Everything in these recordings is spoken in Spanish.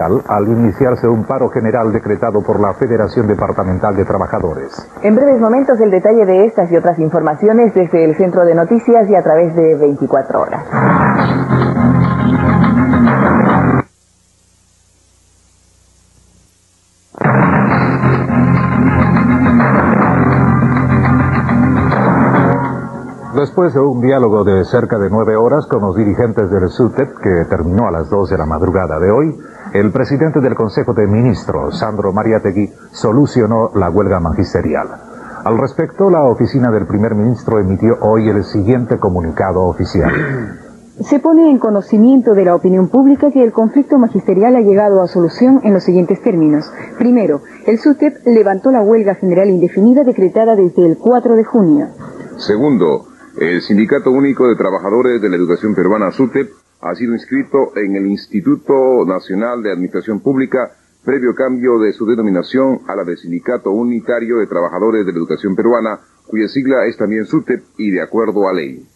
al iniciarse un paro general decretado por la Federación Departamental de Trabajadores. En breves momentos el detalle de estas y otras informaciones desde el Centro de Noticias y a través de 24 horas. Después de un diálogo de cerca de nueve horas con los dirigentes del SUTEP, que terminó a las dos de la madrugada de hoy, el presidente del Consejo de Ministros, Sandro Mariategui, solucionó la huelga magisterial. Al respecto, la oficina del primer ministro emitió hoy el siguiente comunicado oficial. Se pone en conocimiento de la opinión pública que el conflicto magisterial ha llegado a solución en los siguientes términos. Primero, el SUTEP levantó la huelga general indefinida decretada desde el 4 de junio. Segundo, el Sindicato Único de Trabajadores de la Educación Peruana, SUTEP, ha sido inscrito en el Instituto Nacional de Administración Pública previo cambio de su denominación a la de Sindicato Unitario de Trabajadores de la Educación Peruana, cuya sigla es también SUTEP y de acuerdo a ley.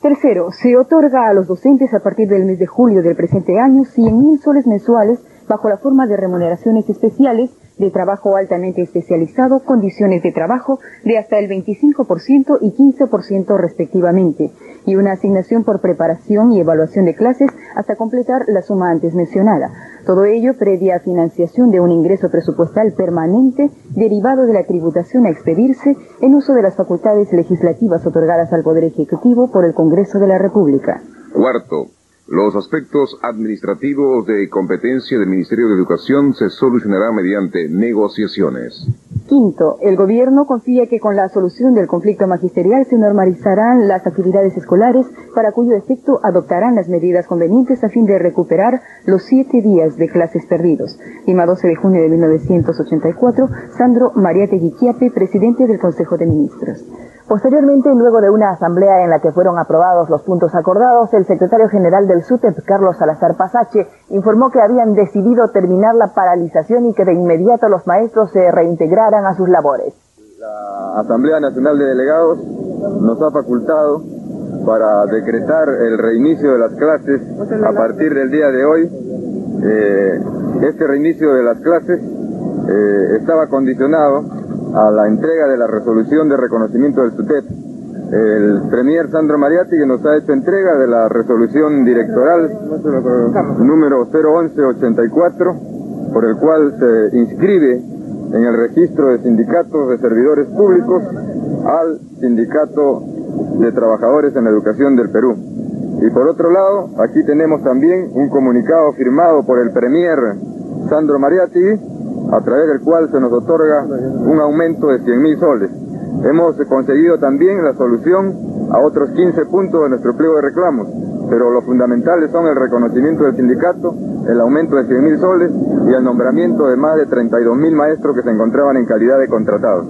Tercero, se otorga a los docentes a partir del mes de julio del presente año 100.000 soles mensuales bajo la forma de remuneraciones especiales de trabajo altamente especializado, condiciones de trabajo de hasta el 25% y 15% respectivamente, y una asignación por preparación y evaluación de clases hasta completar la suma antes mencionada. Todo ello previa financiación de un ingreso presupuestal permanente derivado de la tributación a expedirse en uso de las facultades legislativas otorgadas al Poder Ejecutivo por el Congreso de la República. Cuarto, los aspectos administrativos de competencia del Ministerio de Educación se solucionarán mediante negociaciones. Quinto, el gobierno confía que con la solución del conflicto magisterial se normalizarán las actividades escolares, para cuyo efecto adoptarán las medidas convenientes a fin de recuperar los siete días de clases perdidos. Lima 12 de junio de 1984, Sandro María Teguiquiape, presidente del Consejo de Ministros. Posteriormente, luego de una asamblea en la que fueron aprobados los puntos acordados, el secretario general del SUTEP, Carlos Salazar Pasache, informó que habían decidido terminar la paralización y que de inmediato los maestros se reintegraran a sus labores. La Asamblea Nacional de Delegados nos ha facultado para decretar el reinicio de las clases a partir del día de hoy. Eh, este reinicio de las clases eh, estaba condicionado a la entrega de la resolución de reconocimiento del SUTEP. El Premier Sandro Mariatti que nos ha hecho entrega de la resolución directoral número 01184, por el cual se inscribe en el registro de sindicatos de servidores públicos al Sindicato de Trabajadores en la Educación del Perú. Y por otro lado, aquí tenemos también un comunicado firmado por el Premier Sandro Mariatti, a través del cual se nos otorga un aumento de 100 mil soles. Hemos conseguido también la solución a otros 15 puntos de nuestro pliego de reclamos, pero los fundamentales son el reconocimiento del sindicato, el aumento de 100 mil soles y el nombramiento de más de 32 mil maestros que se encontraban en calidad de contratados.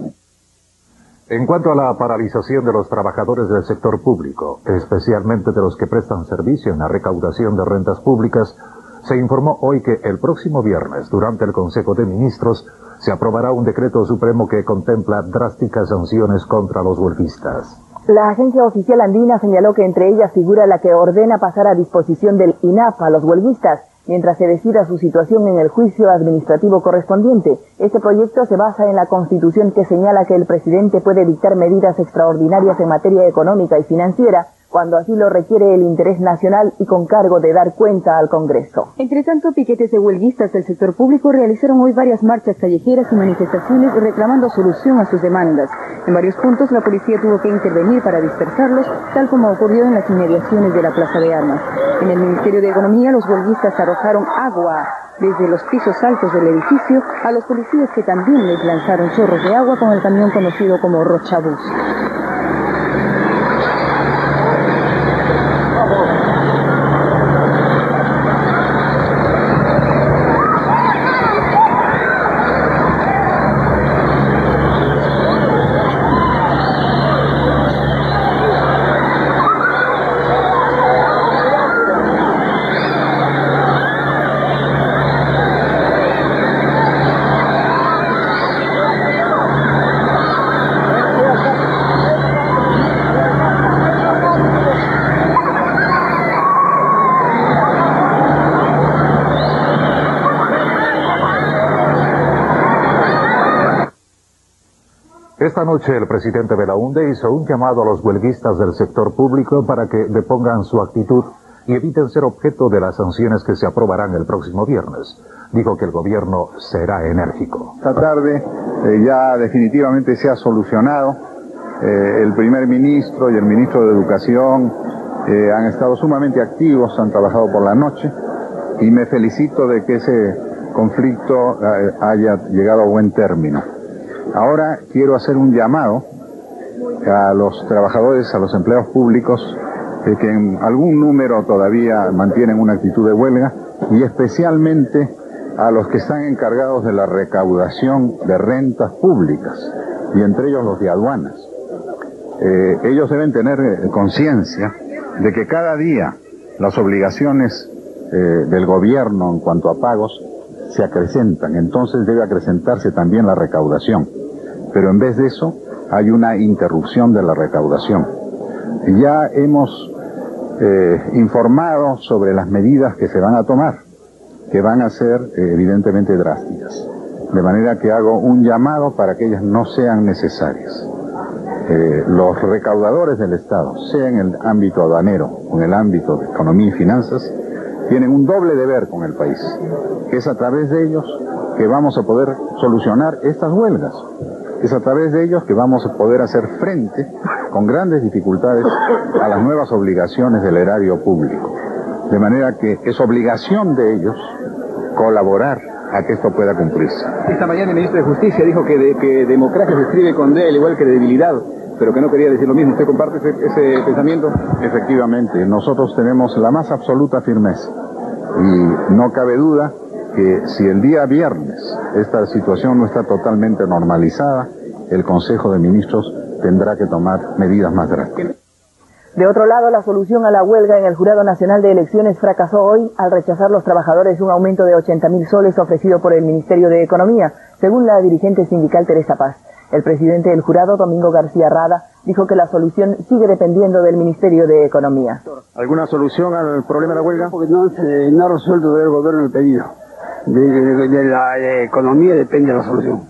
En cuanto a la paralización de los trabajadores del sector público, especialmente de los que prestan servicio en la recaudación de rentas públicas, se informó hoy que el próximo viernes, durante el Consejo de Ministros, se aprobará un decreto supremo que contempla drásticas sanciones contra los huelguistas. La agencia oficial andina señaló que entre ellas figura la que ordena pasar a disposición del INAF a los huelguistas mientras se decida su situación en el juicio administrativo correspondiente. Este proyecto se basa en la Constitución que señala que el presidente puede dictar medidas extraordinarias en materia económica y financiera cuando así lo requiere el interés nacional y con cargo de dar cuenta al Congreso. Entre tanto, piquetes de huelguistas del sector público realizaron hoy varias marchas callejeras y manifestaciones reclamando solución a sus demandas. En varios puntos la policía tuvo que intervenir para dispersarlos, tal como ocurrió en las inmediaciones de la Plaza de Armas. En el Ministerio de Economía los huelguistas arrojaron agua desde los pisos altos del edificio a los policías que también les lanzaron chorros de agua con el camión conocido como Rochabús. Esta noche el presidente Belaunde hizo un llamado a los huelguistas del sector público para que depongan su actitud y eviten ser objeto de las sanciones que se aprobarán el próximo viernes. Dijo que el gobierno será enérgico. Esta tarde eh, ya definitivamente se ha solucionado. Eh, el primer ministro y el ministro de Educación eh, han estado sumamente activos, han trabajado por la noche y me felicito de que ese conflicto haya llegado a buen término. Ahora quiero hacer un llamado a los trabajadores, a los empleados públicos, que en algún número todavía mantienen una actitud de huelga, y especialmente a los que están encargados de la recaudación de rentas públicas, y entre ellos los de aduanas. Eh, ellos deben tener eh, conciencia de que cada día las obligaciones eh, del gobierno en cuanto a pagos se acrecentan, entonces debe acrecentarse también la recaudación. Pero en vez de eso, hay una interrupción de la recaudación. Ya hemos eh, informado sobre las medidas que se van a tomar, que van a ser eh, evidentemente drásticas. De manera que hago un llamado para que ellas no sean necesarias. Eh, los recaudadores del Estado, sea en el ámbito aduanero o en el ámbito de economía y finanzas, tienen un doble deber con el país, es a través de ellos que vamos a poder solucionar estas huelgas. Es a través de ellos que vamos a poder hacer frente con grandes dificultades a las nuevas obligaciones del erario público. De manera que es obligación de ellos colaborar a que esto pueda cumplirse. Esta mañana el ministro de Justicia dijo que, que democracia se escribe con D, al igual que debilidad, pero que no quería decir lo mismo. ¿Usted comparte ese pensamiento? Efectivamente, nosotros tenemos la más absoluta firmeza y no cabe duda que si el día viernes esta situación no está totalmente normalizada, el Consejo de Ministros tendrá que tomar medidas más drásticas. De otro lado, la solución a la huelga en el Jurado Nacional de Elecciones fracasó hoy al rechazar los trabajadores un aumento de 80 mil soles ofrecido por el Ministerio de Economía, según la dirigente sindical Teresa Paz. El presidente del jurado, Domingo García Rada, dijo que la solución sigue dependiendo del Ministerio de Economía. ¿Alguna solución al problema de la huelga? Porque no, no ha resuelto el gobierno el pedido. De, la economía depende la solución.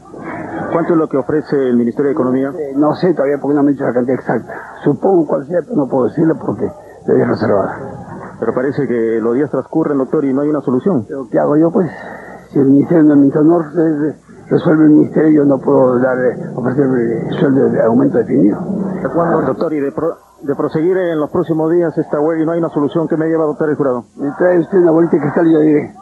¿Cuánto es lo que ofrece el Ministerio de Economía? Eh, no sé todavía porque no me he dicho la cantidad exacta. Supongo cuál sea, pero no puedo decirlo porque debe reservada. Pero parece que los días transcurren, doctor, y no hay una solución. ¿Qué hago yo, pues? Si el Ministerio no me resuelve el Ministerio, yo no puedo darle, ofrecer sueldo de aumento definido. Doctor, y de, de proseguir en los próximos días esta huelga y no hay una solución, ¿qué me lleva a adoptar el jurado? Me trae usted una bolita de cristal y yo diré.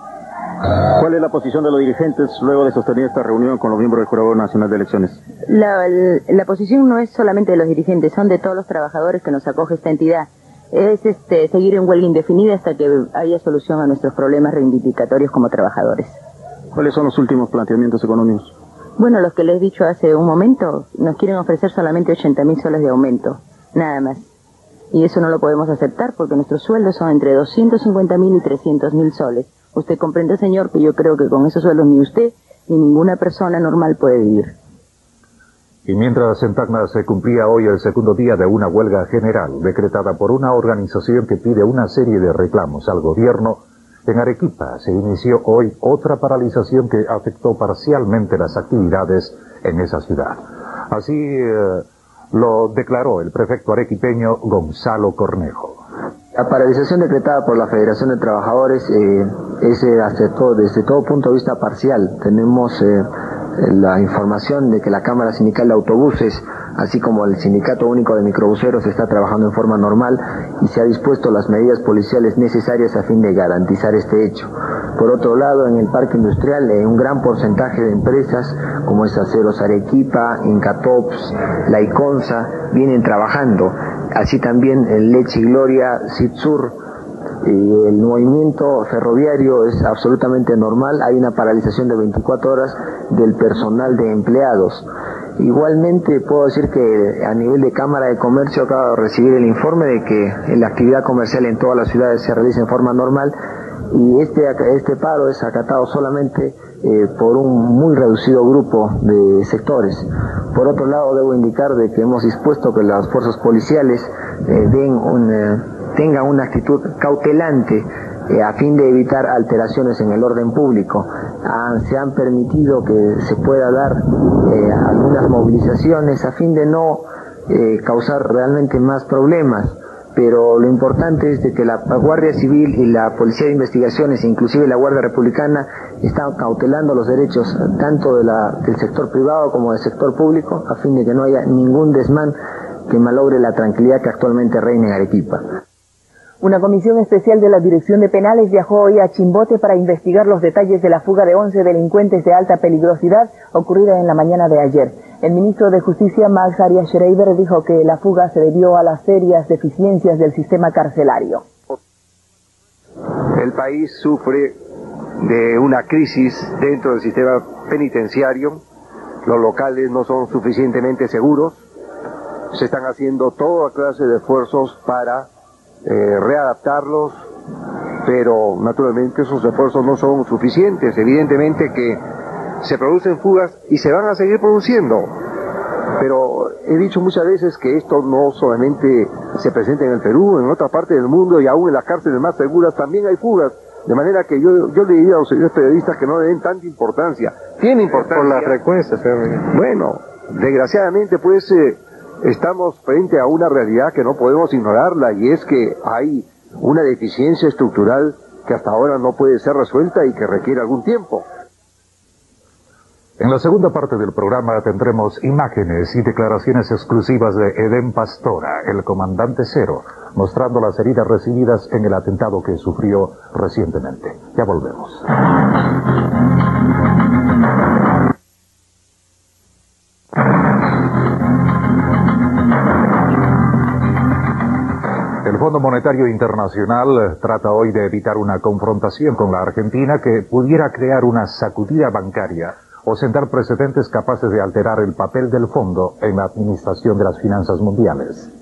¿Cuál es la posición de los dirigentes luego de sostener esta reunión con los miembros del Jurado Nacional de Elecciones? La, la, posición no es solamente de los dirigentes, son de todos los trabajadores que nos acoge esta entidad. Es este, seguir en huelga indefinida hasta que haya solución a nuestros problemas reivindicatorios como trabajadores. ¿Cuáles son los últimos planteamientos económicos? Bueno, los que les he dicho hace un momento, nos quieren ofrecer solamente 80 mil soles de aumento, nada más. Y eso no lo podemos aceptar porque nuestros sueldos son entre 250 mil y 300 mil soles. Usted comprende, señor, que yo creo que con esos sueldos ni usted ni ninguna persona normal puede vivir. Y mientras en Tacna se cumplía hoy el segundo día de una huelga general decretada por una organización que pide una serie de reclamos al gobierno, en Arequipa se inició hoy otra paralización que afectó parcialmente las actividades en esa ciudad. Así eh, lo declaró el prefecto arequipeño Gonzalo Cornejo. La paralización decretada por la Federación de Trabajadores eh, es eh, desde todo punto de vista parcial. Tenemos la información de que la Cámara Sindical de Autobuses, así como el Sindicato Único de Microbuseros, está trabajando en forma normal y se ha dispuesto las medidas policiales necesarias a fin de garantizar este hecho. Por otro lado, en el parque industrial, un gran porcentaje de empresas como es Aceros Arequipa, Incatops, La Iconza, vienen trabajando así también en Leche y Gloria, Sitsur, y el movimiento ferroviario es absolutamente normal, hay una paralización de 24 horas del personal de empleados. Igualmente puedo decir que a nivel de Cámara de Comercio acabo de recibir el informe de que la actividad comercial en todas las ciudades se realiza en forma normal y este, este paro es acatado solamente eh, por un muy reducido grupo de sectores. Por otro lado, debo indicar de que hemos dispuesto que las fuerzas policiales eh, den un, tengan una actitud cautelante eh, a fin de evitar alteraciones en el orden público. se han permitido que se pueda dar eh, algunas movilizaciones a fin de no eh, causar realmente más problemas pero lo importante es de que la Guardia Civil y la Policía de Investigaciones, inclusive la Guardia Republicana, están cautelando los derechos tanto de del sector privado como del sector público, a fin de que no haya ningún desmán que malogre la tranquilidad que actualmente reina en Arequipa. Una comisión especial de la Dirección de Penales viajó hoy a Chimbote para investigar los detalles de la fuga de 11 delincuentes de alta peligrosidad ocurrida en la mañana de ayer. El ministro de Justicia, Max Arias Schreiber, dijo que la fuga se debió a las serias deficiencias del sistema carcelario. El país sufre de una crisis dentro del sistema penitenciario. Los locales no son suficientemente seguros. Se están haciendo toda clase de esfuerzos para eh, readaptarlos, pero naturalmente esos esfuerzos no son suficientes. Evidentemente que se producen fugas y se van a seguir produciendo. Pero he dicho muchas veces que esto no solamente se presenta en el Perú, en otras partes del mundo y aún en las cárceles más seguras también hay fugas. De manera que yo, yo le diría a los señores periodistas que no le den tanta importancia. Tiene importancia. Por la frecuencia, Bueno, desgraciadamente pues eh, estamos frente a una realidad que no podemos ignorarla y es que hay una deficiencia estructural que hasta ahora no puede ser resuelta y que requiere algún tiempo. En la segunda parte del programa tendremos imágenes y declaraciones exclusivas de Eden Pastora, el comandante cero, mostrando las heridas recibidas en el atentado que sufrió recientemente. Ya volvemos. Fondo Monetario Internacional trata hoy de evitar una confrontación con la Argentina que pudiera crear una sacudida bancaria o sentar precedentes capaces de alterar el papel del fondo en la administración de las finanzas mundiales.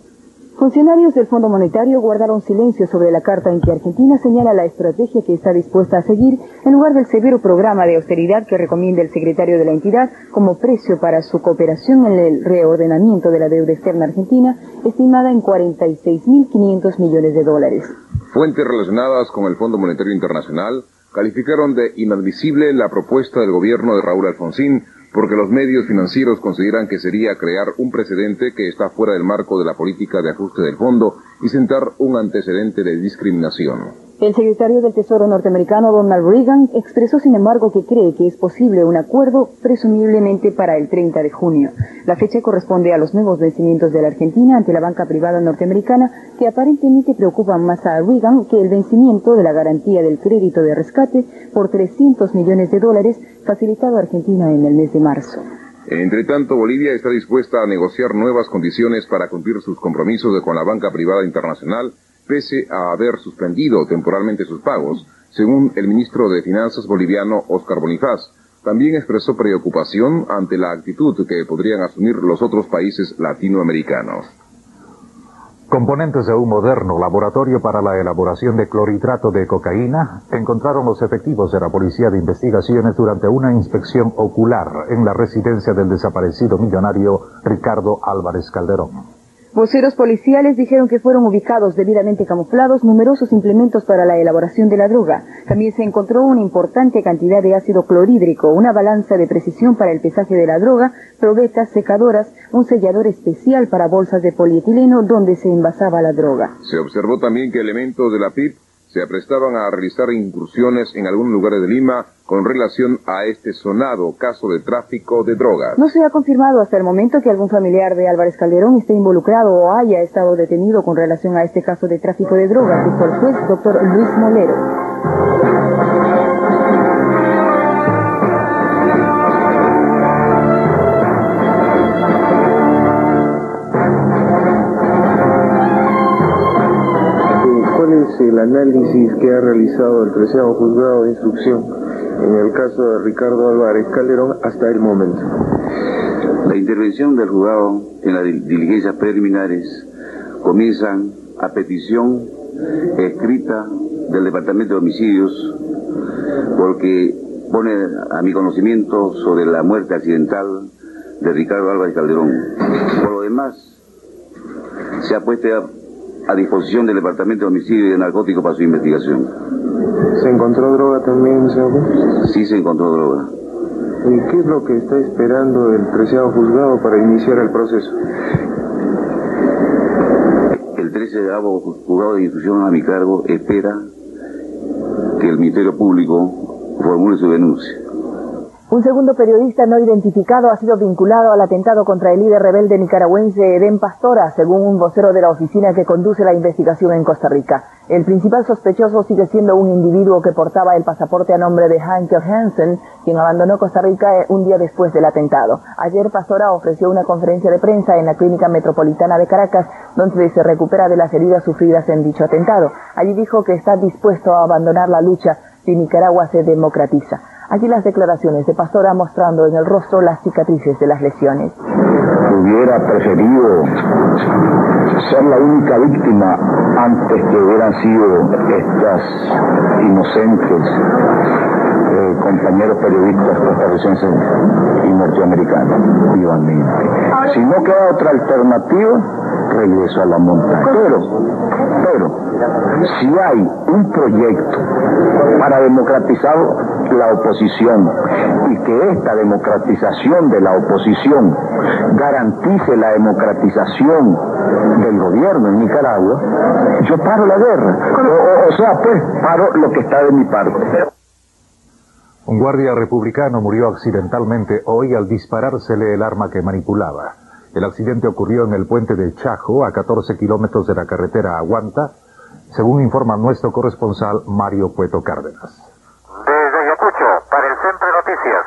Funcionarios del Fondo Monetario guardaron silencio sobre la carta en que Argentina señala la estrategia que está dispuesta a seguir en lugar del severo programa de austeridad que recomienda el secretario de la entidad como precio para su cooperación en el reordenamiento de la deuda externa argentina, estimada en 46.500 millones de dólares. Fuentes relacionadas con el Fondo Monetario Internacional calificaron de inadmisible la propuesta del gobierno de Raúl Alfonsín porque los medios financieros consideran que sería crear un precedente que está fuera del marco de la política de ajuste del fondo y sentar un antecedente de discriminación. El secretario del Tesoro norteamericano Donald Reagan expresó sin embargo que cree que es posible un acuerdo presumiblemente para el 30 de junio. La fecha corresponde a los nuevos vencimientos de la Argentina ante la banca privada norteamericana que aparentemente preocupan más a Reagan que el vencimiento de la garantía del crédito de rescate por 300 millones de dólares facilitado a Argentina en el mes de marzo. Entre tanto, Bolivia está dispuesta a negociar nuevas condiciones para cumplir sus compromisos con la banca privada internacional pese a haber suspendido temporalmente sus pagos, según el ministro de Finanzas boliviano Oscar Bonifaz. También expresó preocupación ante la actitud que podrían asumir los otros países latinoamericanos. Componentes de un moderno laboratorio para la elaboración de clorhidrato de cocaína encontraron los efectivos de la Policía de Investigaciones durante una inspección ocular en la residencia del desaparecido millonario Ricardo Álvarez Calderón. Voceros policiales dijeron que fueron ubicados debidamente camuflados numerosos implementos para la elaboración de la droga. También se encontró una importante cantidad de ácido clorhídrico, una balanza de precisión para el pesaje de la droga, probetas, secadoras, un sellador especial para bolsas de polietileno donde se envasaba la droga. Se observó también que elementos de la PIP se aprestaban a realizar incursiones en algunos lugares de Lima con relación a este sonado caso de tráfico de drogas. No se ha confirmado hasta el momento que algún familiar de Álvarez Calderón esté involucrado o haya estado detenido con relación a este caso de tráfico de drogas, dijo el juez doctor Luis Molero. El análisis que ha realizado el treceavo juzgado de instrucción en el caso de Ricardo Álvarez Calderón hasta el momento. La intervención del juzgado en las diligencias preliminares comienzan a petición escrita del Departamento de Homicidios porque pone a mi conocimiento sobre la muerte accidental de Ricardo Álvarez Calderón. Por lo demás, se ha puesto a disposición del Departamento de Homicidio y de Narcóticos para su investigación. ¿Se encontró droga también, señor Sí se encontró droga. ¿Y qué es lo que está esperando el preciado juzgado para iniciar el proceso? El 13 de juzgado de instrucción a mi cargo espera que el Ministerio Público formule su denuncia. Un segundo periodista no identificado ha sido vinculado al atentado contra el líder rebelde nicaragüense Eden Pastora, según un vocero de la oficina que conduce la investigación en Costa Rica. El principal sospechoso sigue siendo un individuo que portaba el pasaporte a nombre de Hank Hansen, quien abandonó Costa Rica un día después del atentado. Ayer Pastora ofreció una conferencia de prensa en la Clínica Metropolitana de Caracas, donde se recupera de las heridas sufridas en dicho atentado. Allí dijo que está dispuesto a abandonar la lucha si Nicaragua se democratiza. Aquí las declaraciones de Pastora mostrando en el rostro las cicatrices de las lesiones. Hubiera preferido ser la única víctima antes que hubieran sido estas inocentes eh, compañeros periodistas costarricenses y norteamericanos, vivamente. Si no queda otra alternativa, regreso a la montaña. Pero, pero, si hay un proyecto para democratizar la oposición y que esta democratización de la oposición garantice la democratización del gobierno en Nicaragua, yo paro la guerra. O, sea, pues paro lo que está de mi parte. Un guardia republicano murió accidentalmente hoy al disparársele el arma que manipulaba. El accidente ocurrió en el puente de Chajo, a 14 kilómetros de la carretera Aguanta, según informa nuestro corresponsal Mario Cueto Cárdenas. Centro Noticias.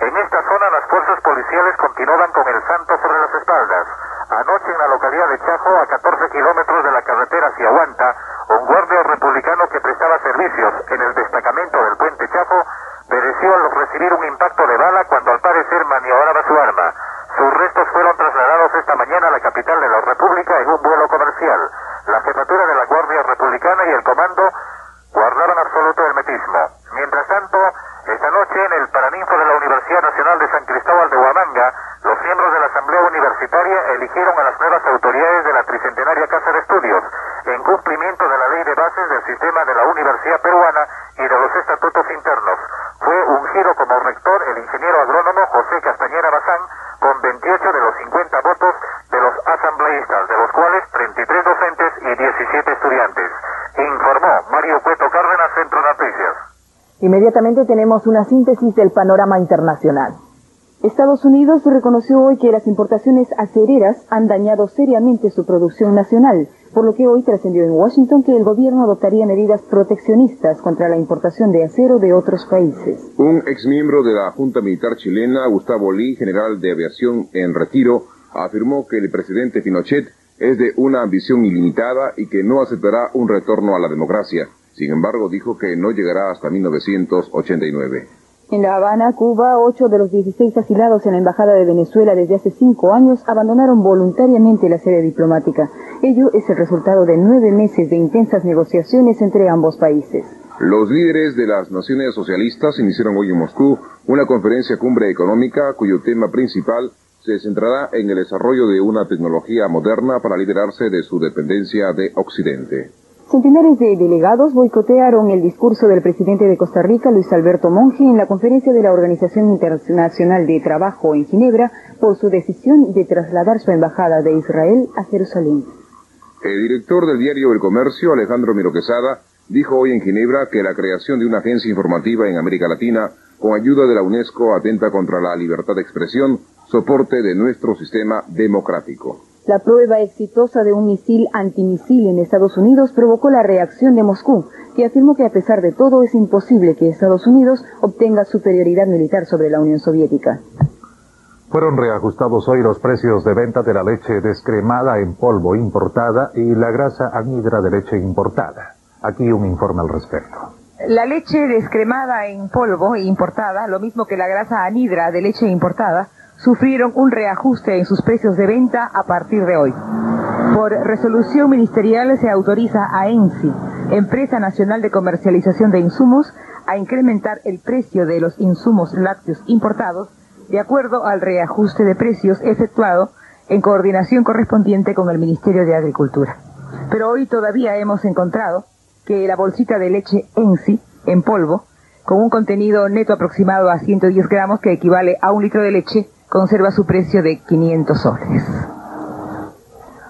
En esta zona las fuerzas policiales continuaban con el santo sobre las espaldas. Anoche en la localidad de Chajo, a 14 kilómetros de la carretera hacia Aguanta, un guardia republicano que prestaba servicios en el destacamento del puente Chajo pereció al recibir un impacto de bala cuando al parecer maniobraba su arma. Sus restos fueron trasladados esta mañana a la capital de la República en un vuelo comercial. La jefatura de la Guardia Republicana y el comando guardaron absoluto hermetismo. Mientras tanto, esta noche en el Paraninfo de la Universidad Nacional de San Cristóbal de Huamanga, los miembros de la Asamblea Universitaria eligieron a las nuevas autoridades de la tricentenaria Casa de Estudios, en cumplimiento de la ley de bases del sistema de la Peruana y de los estatutos internos. Fue ungido como rector el ingeniero agrónomo José Castañera Bazán, con 28 de los 50 votos de los asambleístas, de los cuales 33 docentes y 17 estudiantes. Informó Mario Cueto Cárdenas, Centro Noticias. Inmediatamente tenemos una síntesis del panorama internacional. Estados Unidos reconoció hoy que las importaciones acereras han dañado seriamente su producción nacional, por lo que hoy trascendió en Washington que el gobierno adoptaría medidas proteccionistas contra la importación de acero de otros países. Un exmiembro de la Junta Militar chilena, Gustavo Lee, general de aviación en retiro, afirmó que el presidente Pinochet es de una ambición ilimitada y que no aceptará un retorno a la democracia. Sin embargo, dijo que no llegará hasta 1989. En La Habana, Cuba, ocho de los 16 asilados en la Embajada de Venezuela desde hace cinco años abandonaron voluntariamente la sede diplomática. Ello es el resultado de nueve meses de intensas negociaciones entre ambos países. Los líderes de las naciones socialistas iniciaron hoy en Moscú una conferencia cumbre económica cuyo tema principal se centrará en el desarrollo de una tecnología moderna para liberarse de su dependencia de Occidente. Centenares de delegados boicotearon el discurso del presidente de Costa Rica, Luis Alberto Monge, en la conferencia de la Organización Internacional de Trabajo en Ginebra por su decisión de trasladar su embajada de Israel a Jerusalén. El director del diario El Comercio, Alejandro Miroquesada, dijo hoy en Ginebra que la creación de una agencia informativa en América Latina, con ayuda de la UNESCO, atenta contra la libertad de expresión, soporte de nuestro sistema democrático. La prueba exitosa de un misil antimisil en Estados Unidos provocó la reacción de Moscú, que afirmó que a pesar de todo es imposible que Estados Unidos obtenga superioridad militar sobre la Unión Soviética. Fueron reajustados hoy los precios de venta de la leche descremada en polvo importada y la grasa anhidra de leche importada. Aquí un informe al respecto. La leche descremada en polvo importada, lo mismo que la grasa anhidra de leche importada, sufrieron un reajuste en sus precios de venta a partir de hoy. Por resolución ministerial se autoriza a ENSI, Empresa Nacional de Comercialización de Insumos, a incrementar el precio de los insumos lácteos importados de acuerdo al reajuste de precios efectuado en coordinación correspondiente con el Ministerio de Agricultura. Pero hoy todavía hemos encontrado que la bolsita de leche Ensi, en polvo, con un contenido neto aproximado a 110 gramos que equivale a un litro de leche, conserva su precio de 500 soles.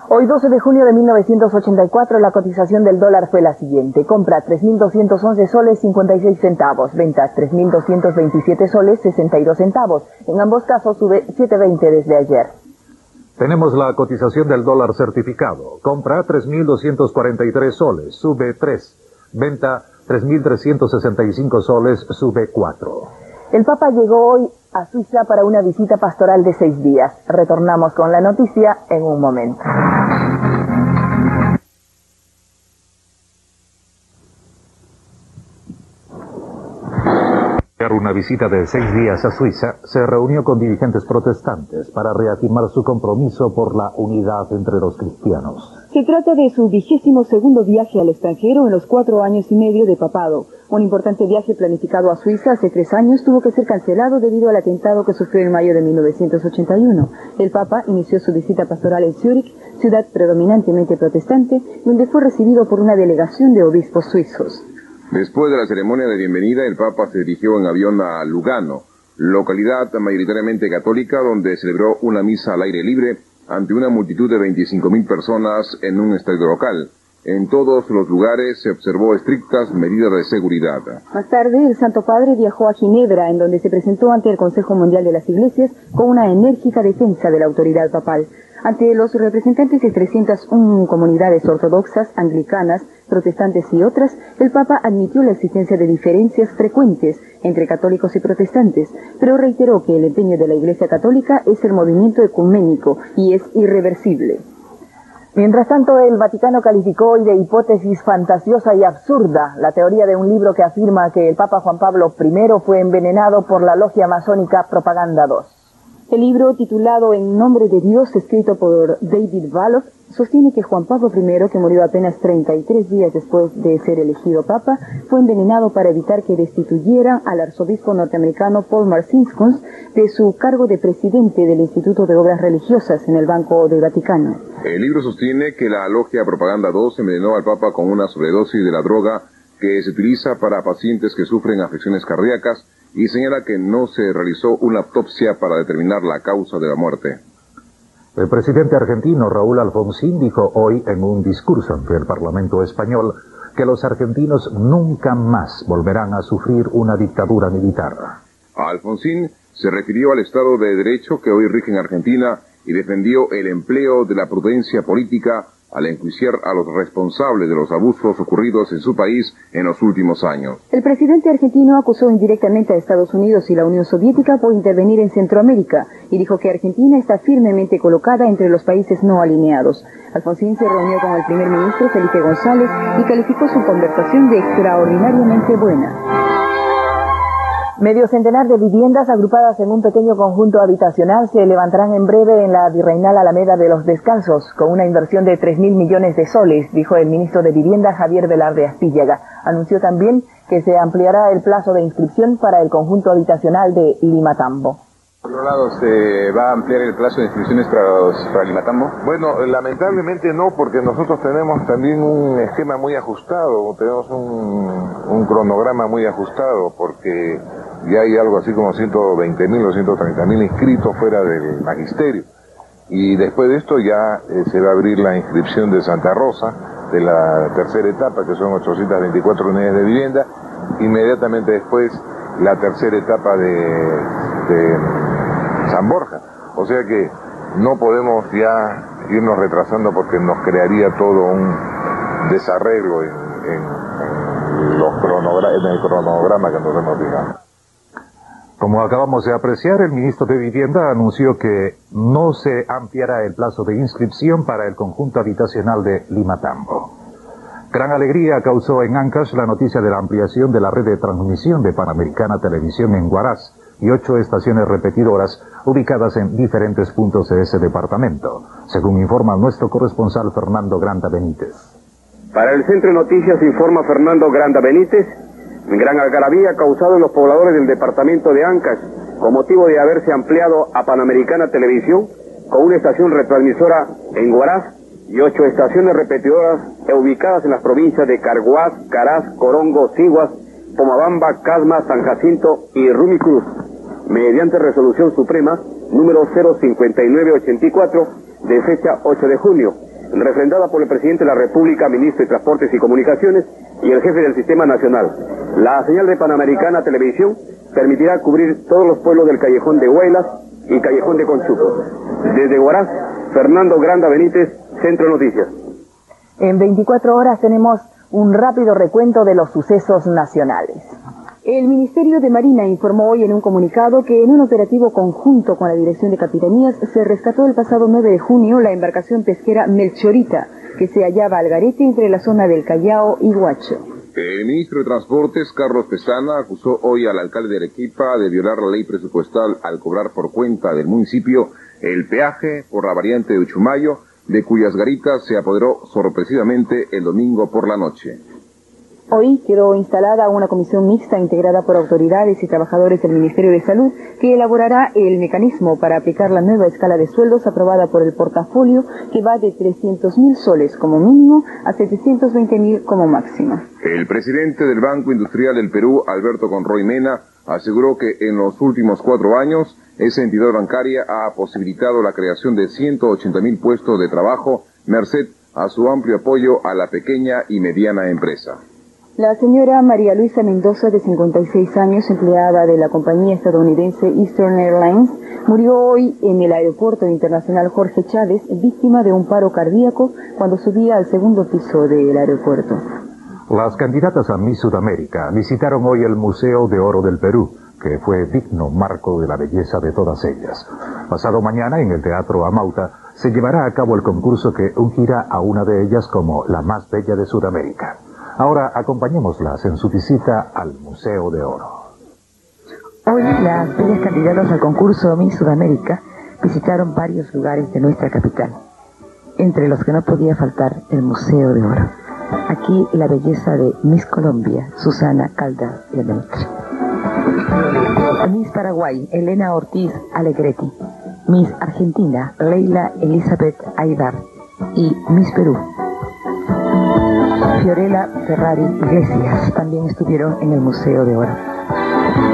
Hoy 12 de junio de 1984 la cotización del dólar fue la siguiente. Compra 3.211 soles 56 centavos. Venta 3.227 soles 62 centavos. En ambos casos sube 7.20 desde ayer. Tenemos la cotización del dólar certificado. Compra 3.243 soles, sube 3. Venta 3.365 soles, sube 4. El Papa llegó hoy a Suiza para una visita pastoral de seis días. Retornamos con la noticia en un momento. una visita de seis días a Suiza, se reunió con dirigentes protestantes para reafirmar su compromiso por la unidad entre los cristianos. Se trata de su vigésimo segundo viaje al extranjero en los cuatro años y medio de papado. Un importante viaje planificado a Suiza hace tres años tuvo que ser cancelado debido al atentado que sufrió en mayo de 1981. El Papa inició su visita pastoral en Zúrich, ciudad predominantemente protestante, donde fue recibido por una delegación de obispos suizos. Después de la ceremonia de bienvenida, el Papa se dirigió en avión a Lugano, localidad mayoritariamente católica, donde celebró una misa al aire libre ante una multitud de 25.000 personas en un estadio local. En todos los lugares se observó estrictas medidas de seguridad. Más tarde, el Santo Padre viajó a Ginebra, en donde se presentó ante el Consejo Mundial de las Iglesias con una enérgica defensa de la autoridad papal. Ante los representantes de 301 comunidades ortodoxas, anglicanas, protestantes y otras, el Papa admitió la existencia de diferencias frecuentes entre católicos y protestantes, pero reiteró que el empeño de la Iglesia Católica es el movimiento ecuménico y es irreversible. Mientras tanto, el Vaticano calificó hoy de hipótesis fantasiosa y absurda la teoría de un libro que afirma que el Papa Juan Pablo I fue envenenado por la logia masónica Propaganda II. El libro titulado En nombre de Dios, escrito por David Valoff, sostiene que Juan Pablo I, que murió apenas 33 días después de ser elegido papa, fue envenenado para evitar que destituyeran al arzobispo norteamericano Paul Marcinskos de su cargo de presidente del Instituto de Obras Religiosas en el Banco del Vaticano. El libro sostiene que la logia Propaganda 2 envenenó al papa con una sobredosis de la droga que se utiliza para pacientes que sufren afecciones cardíacas y señala que no se realizó una autopsia para determinar la causa de la muerte. El presidente argentino Raúl Alfonsín dijo hoy en un discurso ante el Parlamento español que los argentinos nunca más volverán a sufrir una dictadura militar. Alfonsín se refirió al Estado de Derecho que hoy rige en Argentina y defendió el empleo de la prudencia política al enjuiciar a los responsables de los abusos ocurridos en su país en los últimos años. El presidente argentino acusó indirectamente a Estados Unidos y la Unión Soviética por intervenir en Centroamérica y dijo que Argentina está firmemente colocada entre los países no alineados. Alfonsín se reunió con el primer ministro Felipe González y calificó su conversación de extraordinariamente buena. Medio centenar de viviendas agrupadas en un pequeño conjunto habitacional se levantarán en breve en la virreinal Alameda de los Descalzos, con una inversión de 3.000 millones de soles, dijo el ministro de Vivienda Javier Velarde Aspíllaga. Anunció también que se ampliará el plazo de inscripción para el conjunto habitacional de Limatambo. Por otro lado, ¿se va a ampliar el plazo de inscripciones para, los, para Limatambo? Bueno, lamentablemente no, porque nosotros tenemos también un esquema muy ajustado, tenemos un, cronograma muy ajustado, porque ya hay algo así como 120 mil o 130 mil inscritos fuera del magisterio. Y después de esto ya eh, se va a abrir la inscripción de Santa Rosa, de la tercera etapa, que son 824 unidades de vivienda. Inmediatamente después la tercera etapa de San Borja. O sea que no podemos ya irnos retrasando porque nos crearía todo un desarreglo en, los en el cronograma que nos hemos fijado. Como acabamos de apreciar, el ministro de Vivienda anunció que no se ampliará el plazo de inscripción para el conjunto habitacional de Limatambo. Gran alegría causó en Ancash la noticia de la ampliación de la red de transmisión de Panamericana Televisión en Huaraz y ocho estaciones repetidoras ubicadas en diferentes puntos de ese departamento, según informa nuestro corresponsal Fernando Granda Benítez. Para el Centro de Noticias informa Fernando Granda Benítez, gran algarabía causado en los pobladores del departamento de Ancash con motivo de haberse ampliado a Panamericana Televisión con una estación retransmisora en Huaraz y ocho estaciones repetidoras ubicadas en las provincias de Carguás, Caraz, Corongo, Siguas, Pomabamba, Casma, San Jacinto y Rumicruz, mediante resolución suprema número 05984 de fecha 8 de junio, refrendada por el presidente de la República, ministro de Transportes y Comunicaciones y el jefe del Sistema Nacional. La señal de Panamericana Televisión permitirá cubrir todos los pueblos del Callejón de Huaylas y Callejón de Conchuco. Desde Huaraz, Fernando Granda Benítez, Centro Noticias. En 24 horas tenemos un rápido recuento de los sucesos nacionales. El Ministerio de Marina informó hoy en un comunicado que en un operativo conjunto con la Dirección de Capitanías se rescató el pasado 9 de junio la embarcación pesquera Melchorita, que se hallaba al garete entre la zona del Callao y Huacho. El ministro de Transportes, Carlos Pesana, acusó hoy al alcalde de Arequipa de violar la ley presupuestal al cobrar por cuenta del municipio el peaje por la variante de Uchumayo, de cuyas garitas se apoderó sorpresivamente el domingo por la noche. Hoy quedó instalada una comisión mixta integrada por autoridades y trabajadores del Ministerio de Salud que elaborará el mecanismo para aplicar la nueva escala de sueldos aprobada por el portafolio que va de 300 mil soles como mínimo a 720 mil como máximo. El presidente del Banco Industrial del Perú, Alberto Conroy Mena, aseguró que en los últimos cuatro años esa entidad bancaria ha posibilitado la creación de 180 mil puestos de trabajo merced a su amplio apoyo a la pequeña y mediana empresa. La señora María Luisa Mendoza, de 56 años, empleada de la compañía estadounidense Eastern Airlines, murió hoy en el aeropuerto internacional Jorge Chávez, víctima de un paro cardíaco cuando subía al segundo piso del aeropuerto. Las candidatas a Miss Sudamérica visitaron hoy el Museo de Oro del Perú, que fue digno marco de la belleza de todas ellas. Pasado mañana, en el Teatro Amauta, se llevará a cabo el concurso que ungirá a una de ellas como la más bella de Sudamérica. Ahora acompañémoslas en su visita al Museo de Oro. Hoy las bellas candidatas al concurso Miss Sudamérica visitaron varios lugares de nuestra capital, entre los que no podía faltar el Museo de Oro. Aquí la belleza de Miss Colombia, Susana Calda Miss Paraguay, Elena Ortiz Alegretti. Miss Argentina, Leila Elizabeth Aidar. Y Miss Perú, Fiorella Ferrari Iglesias también estuvieron en el Museo de Oro.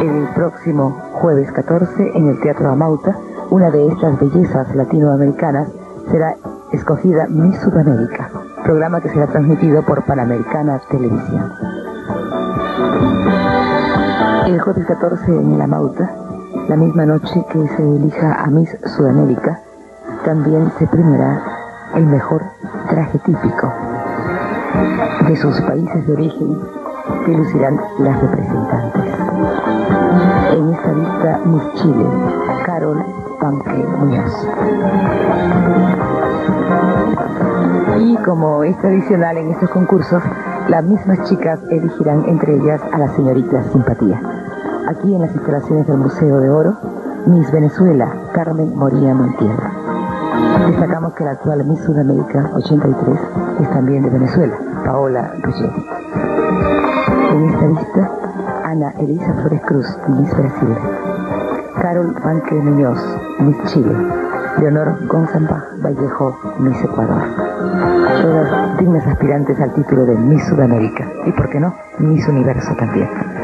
El próximo jueves 14 en el Teatro Amauta, una de estas bellezas latinoamericanas será escogida Miss Sudamérica, programa que será transmitido por Panamericana Televisión. El jueves 14 en el Amauta, la misma noche que se elija a Miss Sudamérica, también se premiará el mejor traje típico de sus países de origen que lucirán las representantes. En esta lista, Miss Chile, Carol Panque Muñoz. Y como es tradicional en estos concursos, las mismas chicas elegirán entre ellas a la señorita Simpatía. Aquí en las instalaciones del Museo de Oro, Miss Venezuela, Carmen Moría Montiel. Destacamos que la actual Miss Sudamérica 83 es también de Venezuela, Paola Ruggeri. En esta lista, Ana Elisa Flores Cruz, Miss Brasil. Carol Banque Muñoz, Miss Chile. Leonor Gonzambach Vallejo, Miss Ecuador. Todas dignas aspirantes al título de Miss Sudamérica. Y, por qué no, Miss Universo también.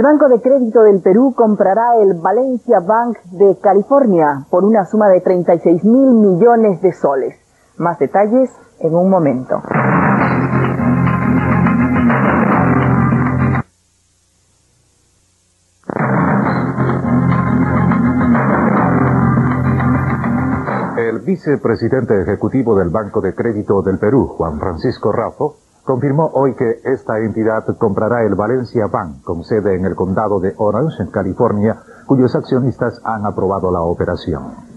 El Banco de Crédito del Perú comprará el Valencia Bank de California por una suma de 36 mil millones de soles. Más detalles en un momento. El vicepresidente ejecutivo del Banco de Crédito del Perú, Juan Francisco Raffo, confirmó hoy que esta entidad comprará el Valencia Bank con sede en el condado de Orange, en California, cuyos accionistas han aprobado la operación.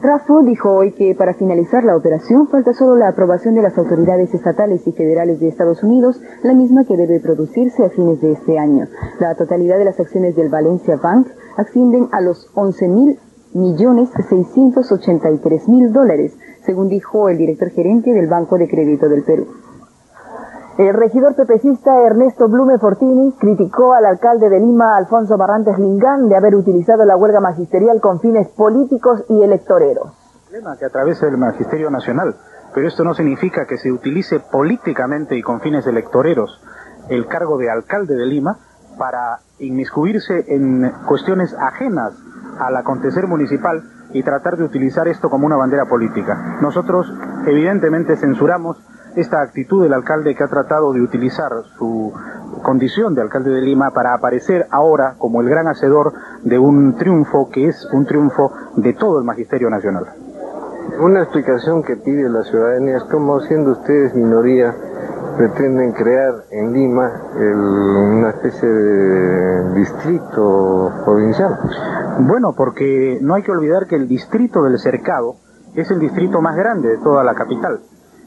Raffo dijo hoy que para finalizar la operación falta solo la aprobación de las autoridades estatales y federales de Estados Unidos, la misma que debe producirse a fines de este año. La totalidad de las acciones del Valencia Bank ascienden a los 11 mil millones 683 mil dólares, según dijo el director gerente del Banco de Crédito del Perú. El regidor pepecista Ernesto Blume Fortini criticó al alcalde de Lima, Alfonso Barrantes Lingán, de haber utilizado la huelga magisterial con fines políticos y electoreros. problema que atraviesa el magisterio nacional pero esto no significa que se utilice políticamente y con fines electoreros el cargo de alcalde de Lima para inmiscuirse en cuestiones ajenas al acontecer municipal y tratar de utilizar esto como una bandera política. Nosotros evidentemente censuramos esta actitud del alcalde que ha tratado de utilizar su condición de alcalde de Lima para aparecer ahora como el gran hacedor de un triunfo que es un triunfo de todo el magisterio nacional. Una explicación que pide la ciudadanía es cómo siendo ustedes minoría pretenden crear en Lima una especie de distrito provincial. Bueno, porque no hay que olvidar que el distrito del Cercado es el distrito más grande de toda la capital.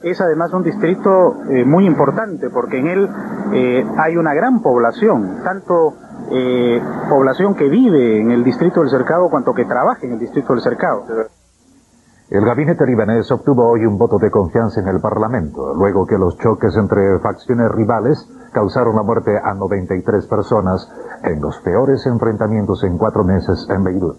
Es además un distrito eh, muy importante porque en él eh, hay una gran población, tanto eh, población que vive en el distrito del Cercado cuanto que trabaja en el distrito del Cercado. El gabinete libanés obtuvo hoy un voto de confianza en el Parlamento, luego que los choques entre facciones rivales causaron la muerte a 93 personas en los peores enfrentamientos en cuatro meses en Beirut.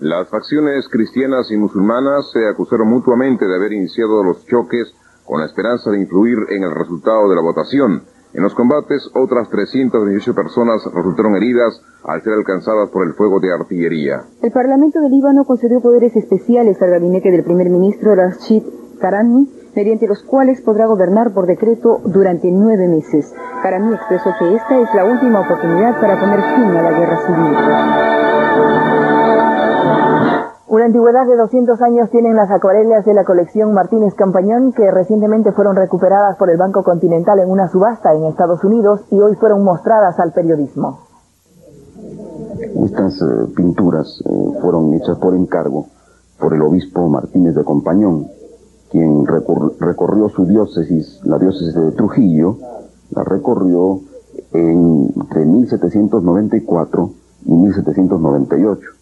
Las facciones cristianas y musulmanas se acusaron mutuamente de haber iniciado los choques con la esperanza de influir en el resultado de la votación. En los combates, otras 328 personas resultaron heridas al ser alcanzadas por el fuego de artillería. El Parlamento de Líbano concedió poderes especiales al gabinete del primer ministro Rashid Karami, mediante los cuales podrá gobernar por decreto durante nueve meses. Karami expresó que esta es la última oportunidad para poner fin a la guerra civil. Una antigüedad de 200 años tienen las acuarelas de la colección Martínez Campañón que recientemente fueron recuperadas por el Banco Continental en una subasta en Estados Unidos y hoy fueron mostradas al periodismo. Estas eh, pinturas eh, fueron hechas por encargo por el obispo Martínez de Compañón, quien recorrió su diócesis, la diócesis de Trujillo, la recorrió entre 1794 y 1798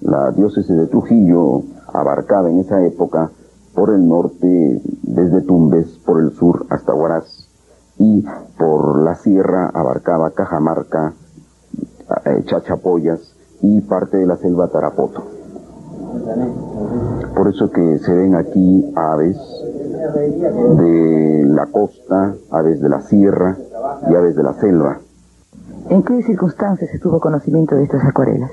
la diócesis de Trujillo abarcaba en esa época por el norte desde Tumbes, por el sur hasta Huaraz y por la sierra abarcaba Cajamarca, eh, Chachapoyas y parte de la selva Tarapoto. Por eso que se ven aquí aves de la costa, aves de la sierra y aves de la selva. ¿En qué circunstancias estuvo conocimiento de estas acuarelas?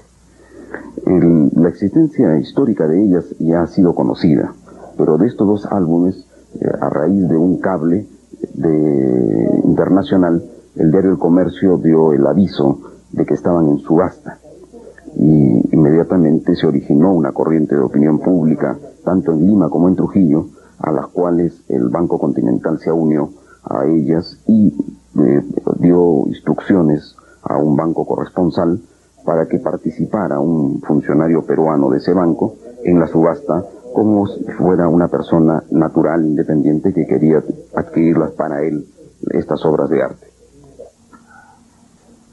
La existencia histórica de ellas ya ha sido conocida, pero de estos dos álbumes, eh, a raíz de un cable de, internacional, el diario El Comercio dio el aviso de que estaban en subasta. Y inmediatamente se originó una corriente de opinión pública, tanto en Lima como en Trujillo, a las cuales el Banco Continental se unió a ellas y eh, dio instrucciones a un banco corresponsal para que participara un funcionario peruano de ese banco en la subasta como si fuera una persona natural, independiente, que quería adquirirlas para él, estas obras de arte.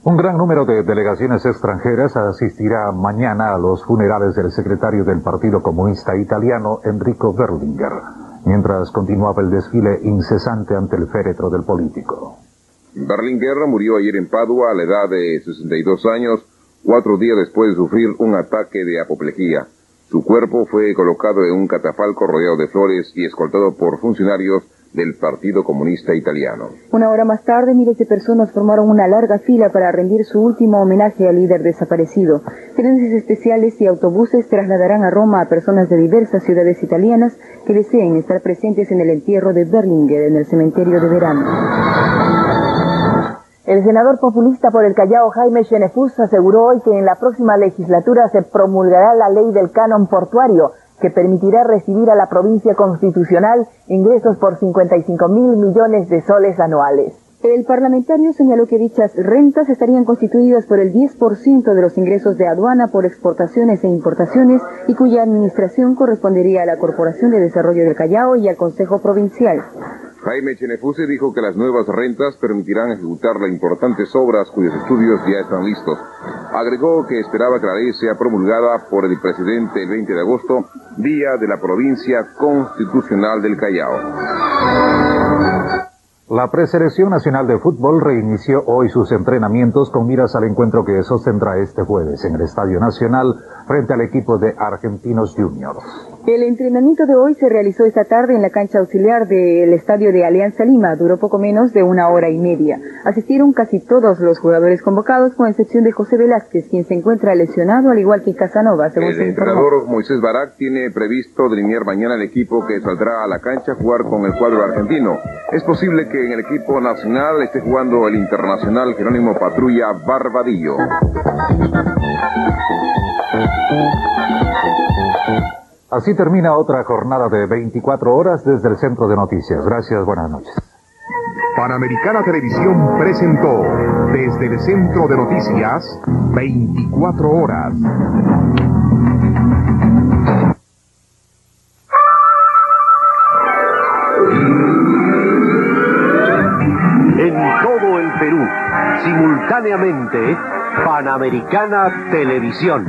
Un gran número de delegaciones extranjeras asistirá mañana a los funerales del secretario del Partido Comunista Italiano, Enrico Berlinguer, mientras continuaba el desfile incesante ante el féretro del político. Berlinguer murió ayer en Padua a la edad de 62 años cuatro días después de sufrir un ataque de apoplejía. Su cuerpo fue colocado en un catafalco rodeado de flores y escoltado por funcionarios del Partido Comunista Italiano. Una hora más tarde, miles de personas formaron una larga fila para rendir su último homenaje al líder desaparecido. Trenes especiales y autobuses trasladarán a Roma a personas de diversas ciudades italianas que deseen estar presentes en el entierro de Berlinger en el cementerio de verano. El senador populista por el Callao Jaime Chenefus aseguró hoy que en la próxima legislatura se promulgará la ley del canon portuario que permitirá recibir a la provincia constitucional ingresos por 55 mil millones de soles anuales. El parlamentario señaló que dichas rentas estarían constituidas por el 10% de los ingresos de aduana por exportaciones e importaciones y cuya administración correspondería a la Corporación de Desarrollo del Callao y al Consejo Provincial. Jaime Chenefuse dijo que las nuevas rentas permitirán ejecutar las importantes obras cuyos estudios ya están listos. Agregó que esperaba que la ley sea promulgada por el presidente el 20 de agosto, día de la provincia constitucional del Callao. La preselección nacional de fútbol reinició hoy sus entrenamientos con miras al encuentro que sostendrá este jueves en el Estadio Nacional frente al equipo de Argentinos Juniors. El entrenamiento de hoy se realizó esta tarde en la cancha auxiliar del estadio de Alianza Lima. Duró poco menos de una hora y media. Asistieron casi todos los jugadores convocados, con excepción de José Velázquez, quien se encuentra lesionado, al igual que Casanova, según El se entrenador Moisés Barak tiene previsto delinear mañana el equipo que saldrá a la cancha a jugar con el cuadro argentino. Es posible que en el equipo nacional esté jugando el internacional Jerónimo Patrulla Barbadillo. Así termina otra jornada de 24 horas desde el Centro de Noticias. Gracias, buenas noches. Panamericana Televisión presentó desde el Centro de Noticias 24 horas. En todo el Perú, simultáneamente, Panamericana Televisión.